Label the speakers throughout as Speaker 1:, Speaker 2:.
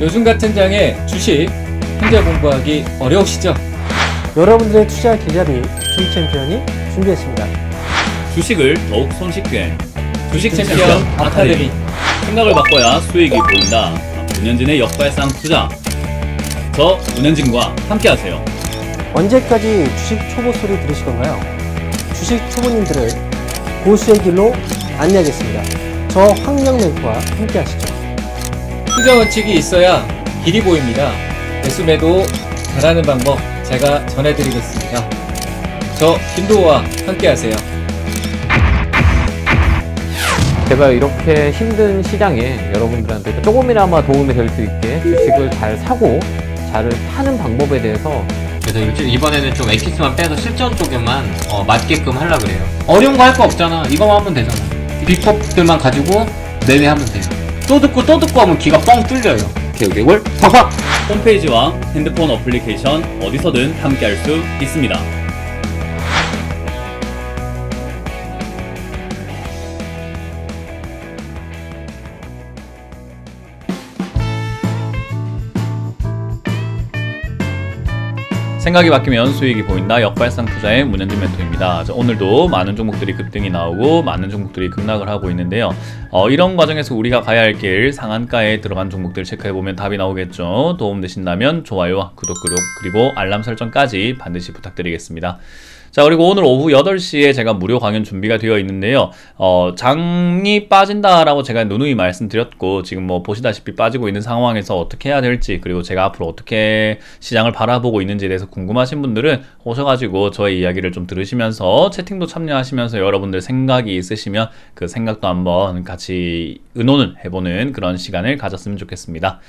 Speaker 1: 요즘 같은 장에 주식 혼자 공부하기 어려우시죠?
Speaker 2: 여러분들의 투자 계좌 및 주식 챔피언이 준비했습니다.
Speaker 3: 주식을 더욱 손쉽게
Speaker 1: 주식 챔피언 아카데미
Speaker 3: 생각을 바꿔야 수익이 보인다 문현진의 역발상 투자 저 문현진과 함께하세요
Speaker 2: 언제까지 주식 초보 소리 들으실 건가요? 주식 초보님들을 고수의 길로 안내하겠습니다. 저 황영 멘토와 함께 하시죠.
Speaker 1: 투자 원칙이 있어야 길이 보입니다. 매수 매도 잘하는 방법 제가 전해드리겠습니다. 저 김도호와 함께하세요.
Speaker 4: 제가 이렇게 힘든 시장에 여러분들한테 조금이나마 도움이 될 수 있게 주식을 잘 사고 잘 파는 방법에 대해서
Speaker 5: 그래서 요즘 이번에는 좀 엑기스만 빼서 실전 쪽에만 어, 맞게끔 하려 그래요. 어려운 거 할 거 없잖아. 이거만 하면 되잖아. 비법들만 가지고 내내 하면 돼요. 또 듣고 또 듣고 하면 귀가 뻥 뚫려요. 개개골!
Speaker 3: 홈페이지와 핸드폰 어플리케이션 어디서든 함께할 수 있습니다 생각이 바뀌면 수익이 보인다 역발상 투자의 문현진 멘토입니다. 자, 오늘도 많은 종목들이 급등이 나오고 많은 종목들이 급락을 하고 있는데요. 어, 이런 과정에서 우리가 가야 할 길 상한가에 들어간 종목들 체크해 보면 답이 나오겠죠. 도움 되신다면 좋아요와 구독 그리고 알람 설정까지 반드시 부탁드리겠습니다. 자 그리고 오늘 오후 8시에 제가 무료 강연 준비가 되어 있는데요. 어, 장이 빠진다라고 제가 누누이 말씀드렸고 지금 뭐 보시다시피 빠지고 있는 상황에서 어떻게 해야 될지 그리고 제가 앞으로 어떻게 시장을 바라보고 있는지에 대해서 궁금하신 분들은 오셔가지고 저의 이야기를 좀 들으시면서 채팅도 참여하시면서 여러분들 생각이 있으시면 그 생각도 한번 같이 의논을 해보는 그런 시간을 가졌으면 좋겠습니다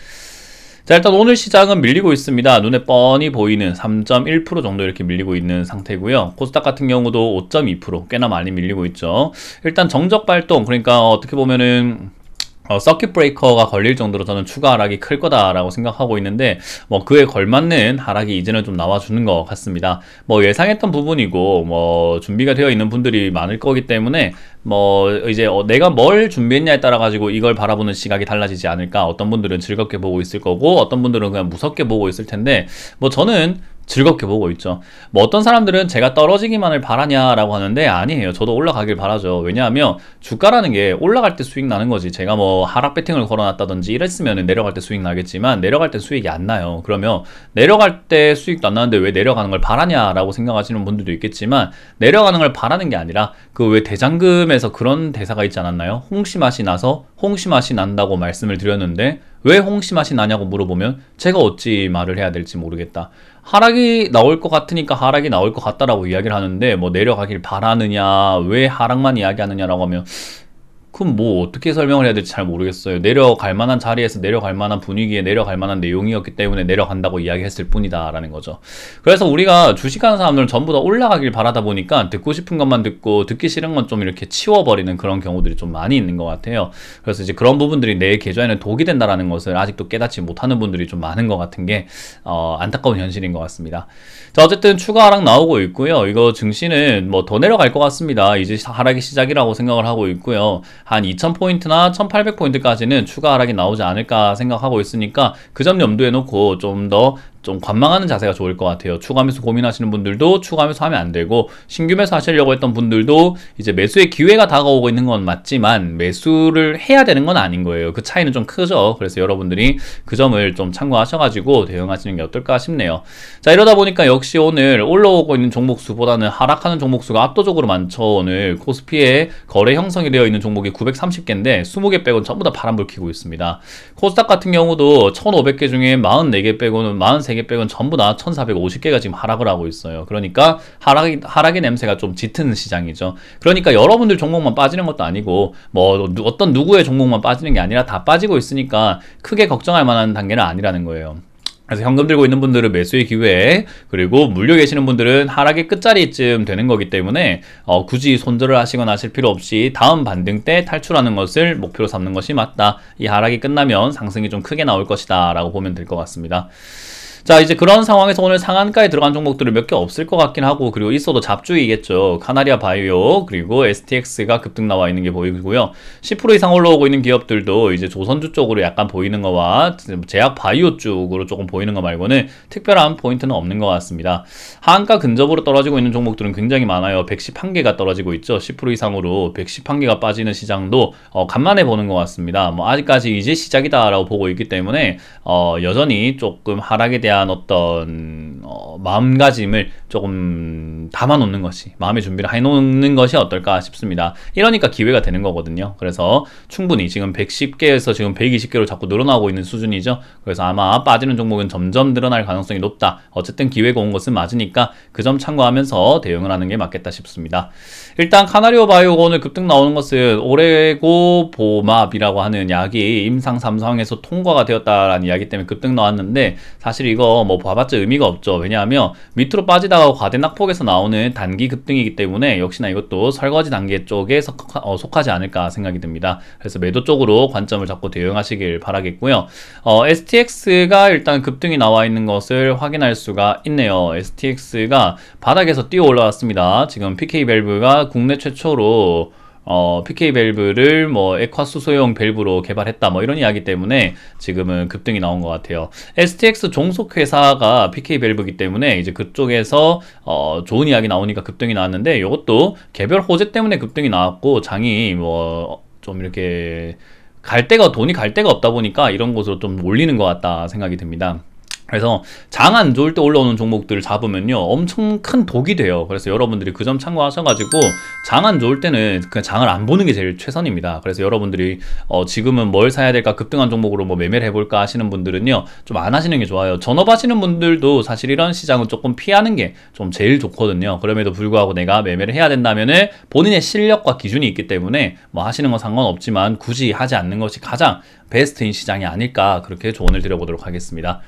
Speaker 3: 자 일단 오늘 시장은 밀리고 있습니다. 눈에 뻔히 보이는 3.1% 정도 이렇게 밀리고 있는 상태고요. 코스닥 같은 경우도 5.2% 꽤나 많이 밀리고 있죠. 일단 정적 발동 그러니까 어떻게 보면은 어, 서킷 브레이커가 걸릴 정도로 저는 추가 하락이 클 거다라고 생각하고 있는데 뭐 그에 걸맞는 하락이 이제는 좀 나와주는 것 같습니다. 뭐 예상했던 부분이고 뭐 준비가 되어 있는 분들이 많을 거기 때문에 뭐 이제 어, 내가 뭘 준비했냐에 따라 가지고 이걸 바라보는 시각이 달라지지 않을까 어떤 분들은 즐겁게 보고 있을 거고 어떤 분들은 그냥 무섭게 보고 있을 텐데 뭐 저는 즐겁게 보고 있죠. 뭐 어떤 사람들은 제가 떨어지기만을 바라냐라고 하는데 아니에요. 저도 올라가길 바라죠. 왜냐하면 주가라는 게 올라갈 때 수익 나는 거지. 제가 뭐 하락 배팅을 걸어놨다든지 이랬으면 내려갈 때 수익 나겠지만 내려갈 때 수익이 안 나요. 그러면 내려갈 때 수익도 안 나는데 왜 내려가는 걸 바라냐라고 생각하시는 분들도 있겠지만 내려가는 걸 바라는 게 아니라 그 왜 대장금에서 그런 대사가 있지 않았나요? 홍시 맛이 나서 홍시 맛이 난다고 말씀을 드렸는데 왜 홍시 맛이 나냐고 물어보면 제가 어찌 말을 해야 될지 모르겠다. 하락이 나올 것 같으니까 하락이 나올 것 같다라고 이야기를 하는데 뭐 내려가길 바라느냐 왜 하락만 이야기하느냐라고 하면 그럼 뭐 어떻게 설명을 해야 될지 잘 모르겠어요. 내려갈 만한 자리에서 내려갈 만한 분위기에 내려갈 만한 내용이었기 때문에 내려간다고 이야기했을 뿐이다라는 거죠. 그래서 우리가 주식하는 사람들은 전부 다 올라가길 바라다 보니까 듣고 싶은 것만 듣고 듣기 싫은 건 좀 이렇게 치워버리는 그런 경우들이 좀 많이 있는 것 같아요. 그래서 이제 그런 부분들이 내 계좌에는 독이 된다라는 것을 아직도 깨닫지 못하는 분들이 좀 많은 것 같은 게 어, 안타까운 현실인 것 같습니다. 자 어쨌든 추가 하락 나오고 있고요. 이거 증시는 뭐 더 내려갈 것 같습니다. 이제 하락이 시작이라고 생각을 하고 있고요. 한 2000포인트나 1800포인트까지는 추가 하락이 나오지 않을까 생각하고 있으니까 그 점 염두에 놓고 좀 더좀 관망하는 자세가 좋을 것 같아요. 추가 매수 고민하시는 분들도 추가 매수 하면 안 되고 신규 매수 하시려고 했던 분들도 이제 매수의 기회가 다가오고 있는 건 맞지만 매수를 해야 되는 건 아닌 거예요. 그 차이는 좀 크죠. 그래서 여러분들이 그 점을 좀 참고하셔가지고 대응하시는 게 어떨까 싶네요. 자 이러다 보니까 역시 오늘 올라오고 있는 종목 수보다는 하락하는 종목 수가 압도적으로 많죠. 오늘 코스피에 거래 형성이 되어 있는 종목이 930개인데 20개 빼고는 전부 다 파란불 켜고 있습니다. 코스닥 같은 경우도 1500개 중에 44개 빼고는 43개 3개 빼곤 전부 다 1450개가 지금 하락을 하고 있어요. 그러니까 하락이, 하락의 냄새가 좀 짙은 시장이죠. 그러니까 여러분들 종목만 빠지는 것도 아니고 뭐 어떤 누구의 종목만 빠지는 게 아니라 다 빠지고 있으니까 크게 걱정할 만한 단계는 아니라는 거예요. 그래서 현금 들고 있는 분들은 매수의 기회 그리고 물려 계시는 분들은 하락의 끝자리쯤 되는 거기 때문에 어, 굳이 손절을 하시거나 하실 필요 없이 다음 반등 때 탈출하는 것을 목표로 삼는 것이 맞다 이 하락이 끝나면 상승이 좀 크게 나올 것이다 라고 보면 될 것 같습니다 자 이제 그런 상황에서 오늘 상한가에 들어간 종목들은 몇 개 없을 것 같긴 하고 그리고 있어도 잡주이겠죠. 카나리아 바이오 그리고 STX가 급등 나와 있는 게 보이고요. 10% 이상 올라오고 있는 기업들도 이제 조선주 쪽으로 약간 보이는 거와 제약 바이오 쪽으로 조금 보이는 거 말고는 특별한 포인트는 없는 것 같습니다. 하한가 근접으로 떨어지고 있는 종목들은 굉장히 많아요. 111개가 떨어지고 있죠. 10% 이상으로 111개가 빠지는 시장도 어, 간만에 보는 것 같습니다. 뭐 아직까지 이제 시작이다라고 보고 있기 때문에 어, 여전히 조금 하락에 대한 어떤 어, 마음가짐을 조금 담아놓는 것이 마음의 준비를 해놓는 것이 어떨까 싶습니다. 이러니까 기회가 되는 거거든요. 그래서 충분히 지금 110개에서 지금 120개로 자꾸 늘어나고 있는 수준이죠. 그래서 아마 빠지는 종목은 점점 늘어날 가능성이 높다. 어쨌든 기회가 온 것은 맞으니까 그 점 참고하면서 대응을 하는 게 맞겠다 싶습니다. 일단 카나리오 바이오가 오늘 급등 나오는 것은 오레고 보맙이라고 하는 약이 임상 3상에서 통과가 되었다라는 이야기 때문에 급등 나왔는데 사실 이거 뭐 봐봤자 의미가 없죠. 왜냐하면 밑으로 빠지다가 과대 낙폭에서 나오는 단기 급등이기 때문에 역시나 이것도 설거지 단계 쪽에 속, 어, 속하지 않을까 생각이 듭니다. 그래서 매도 쪽으로 관점을 잡고 대응하시길 바라겠고요. 어, STX가 일단 급등이 나와 있는 것을 확인할 수가 있네요. STX가 바닥에서 뛰어 올라왔습니다. 지금 PK 밸브가 국내 최초로 어, PK 밸브를 뭐 액화 수소용 밸브로 개발했다 뭐 이런 이야기 때문에 지금은 급등이 나온 것 같아요. STX 종속 회사가 PK 밸브이기 때문에 이제 그쪽에서 어, 좋은 이야기 나오니까 급등이 나왔는데 이것도 개별 호재 때문에 급등이 나왔고 장이 뭐 좀 이렇게 갈 데가 돈이 갈 데가 없다 보니까 이런 곳으로 좀 몰리는 것 같다 생각이 듭니다. 그래서 장 안 좋을 때 올라오는 종목들을 잡으면요 엄청 큰 독이 돼요. 그래서 여러분들이 그 점 참고하셔가지고 장 안 좋을 때는 그냥 장을 안 보는 게 제일 최선입니다. 그래서 여러분들이 어 지금은 뭘 사야 될까 급등한 종목으로 뭐 매매를 해볼까 하시는 분들은요 좀 안 하시는 게 좋아요. 전업하시는 분들도 사실 이런 시장은 조금 피하는 게 좀 제일 좋거든요. 그럼에도 불구하고 내가 매매를 해야 된다면은 본인의 실력과 기준이 있기 때문에 뭐 하시는 건 상관없지만 굳이 하지 않는 것이 가장 베스트인 시장이 아닐까 그렇게 조언을 드려보도록 하겠습니다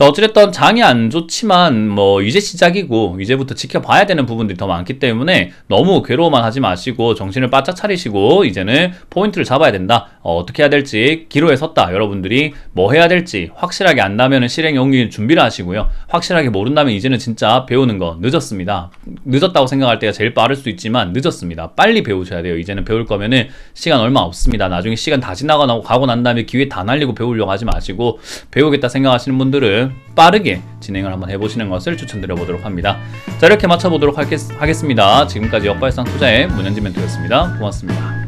Speaker 3: 자, 어찌됐든 장이 안 좋지만 뭐 이제 시작이고 이제부터 지켜봐야 되는 부분들이 더 많기 때문에 너무 괴로워만 하지 마시고 정신을 바짝 차리시고 이제는 포인트를 잡아야 된다. 어, 떻게 해야 될지 기로에 섰다. 여러분들이 뭐 해야 될지 확실하게 안다면 실행 용기 준비를 하시고요. 확실하게 모른다면 이제는 진짜 배우는 거 늦었습니다. 늦었다고 생각할 때가 제일 빠를 수 있지만 늦었습니다. 빨리 배우셔야 돼요. 이제는 배울 거면은 시간 얼마 없습니다. 나중에 시간 다 지나가고 가고 난 다음에 기회 다 날리고 배우려고 하지 마시고 배우겠다 생각하시는 분들은 빠르게 진행을 한번 해보시는 것을 추천드려 보도록 합니다. 자 이렇게 맞춰보도록 하겠, 하겠 습니다. 지금까지 역발상 투자의 문현진 멘토였습니다. 고맙습니다.